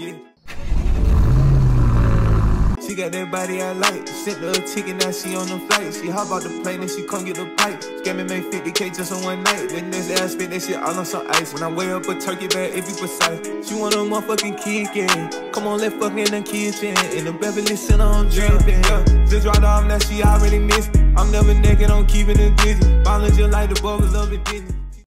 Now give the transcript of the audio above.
Yeah. She got that body I like. Sent her a ticket, now she on the flight. She hop out the plane and she come get the pipe. Scamming make 50k just on one night. Then this ass spit that shit all on some ice. When I wear up a turkey bag, it be precise. She want a motherfucking kick, yeah. Come on, let's fuck in the kitchen. In the Beverly Center, I'm. Yeah. Just right off, now she already missed me. I'm never naked, I'm keeping it busy. Ballin' just like the bubbles of the Disney.